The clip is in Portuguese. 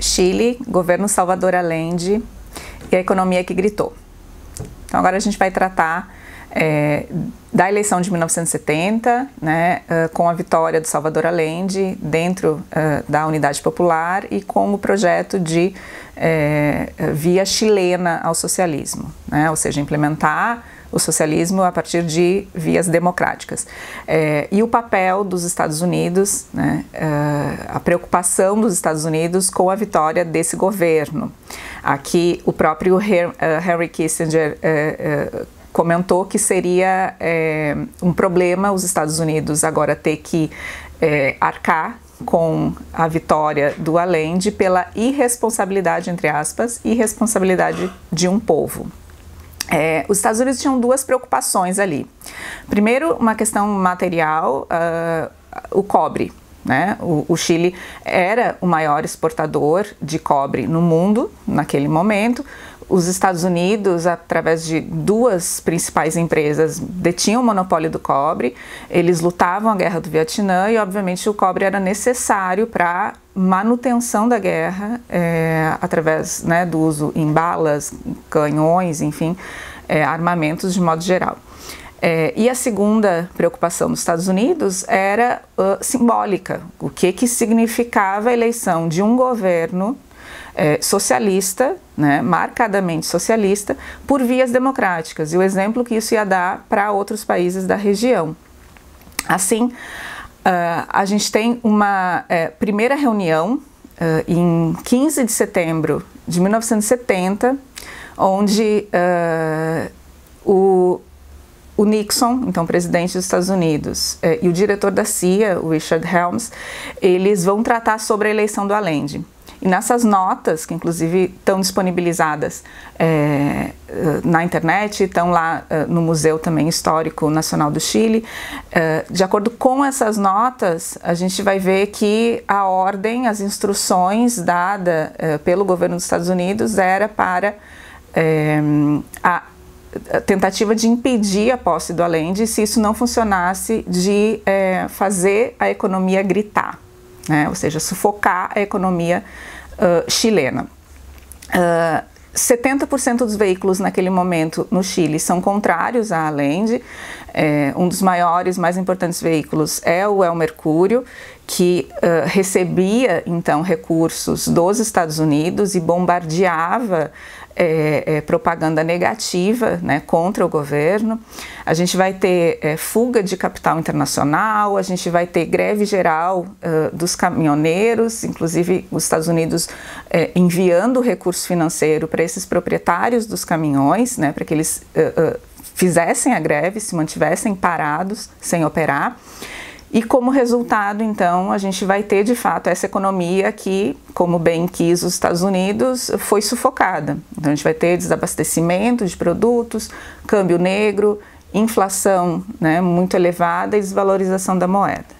Chile, governo Salvador Allende e a economia que gritou. Então agora a gente vai tratar é, da eleição de 1970, né, com a vitória do Salvador Allende dentro uh, da Unidade Popular e com o projeto de uh, via chilena ao socialismo, né, ou seja, implementar o socialismo a partir de vias democráticas. É, e o papel dos Estados Unidos, né, a preocupação dos Estados Unidos com a vitória desse governo. Aqui o próprio Henry Kissinger comentou que seria é, um problema os Estados Unidos agora ter que é, arcar com a vitória do Allende pela irresponsabilidade, entre aspas, irresponsabilidade de um povo. É, os Estados Unidos tinham duas preocupações ali. Primeiro, uma questão material, uh, o cobre. Né? O, o, Chile era o maior exportador de cobre no mundo naquele momento os Estados Unidos, através de duas principais empresas, detinham o monopólio do cobre, eles lutavam a guerra do Vietnã e, obviamente, o cobre era necessário para manutenção da guerra é, através né, do uso em balas, canhões, enfim, é, armamentos de modo geral. É, e a segunda preocupação dos Estados Unidos era uh, simbólica. O que, que significava a eleição de um governo é, socialista, né, marcadamente socialista, por vias democráticas, e o exemplo que isso ia dar para outros países da região. Assim, uh, a gente tem uma é, primeira reunião uh, em 15 de setembro de 1970, onde uh, o o Nixon, então presidente dos Estados Unidos, eh, e o diretor da CIA, o Richard Helms, eles vão tratar sobre a eleição do Allende. E nessas notas, que inclusive estão disponibilizadas é, na internet, estão lá é, no Museu também Histórico Nacional do Chile, é, de acordo com essas notas, a gente vai ver que a ordem, as instruções dadas pelo governo dos Estados Unidos era para a tentativa de impedir a posse do Allende, se isso não funcionasse, de fazer a economia gritar né? ou seja, sufocar a economia uh, chilena. Uh, 70% dos veículos naquele momento no Chile são contrários à Allende. É, um dos maiores, mais importantes veículos é o El Mercúrio, que uh, recebia então recursos dos Estados Unidos e bombardeava é, é, propaganda negativa né, contra o governo, a gente vai ter é, fuga de capital internacional, a gente vai ter greve geral uh, dos caminhoneiros, inclusive os Estados Unidos é, enviando recurso financeiro para esses proprietários dos caminhões, né, para que eles uh, uh, fizessem a greve, se mantivessem parados sem operar. E como resultado, então, a gente vai ter de fato essa economia que, como bem quis os Estados Unidos, foi sufocada. Então, a gente vai ter desabastecimento de produtos, câmbio negro, inflação né, muito elevada e desvalorização da moeda.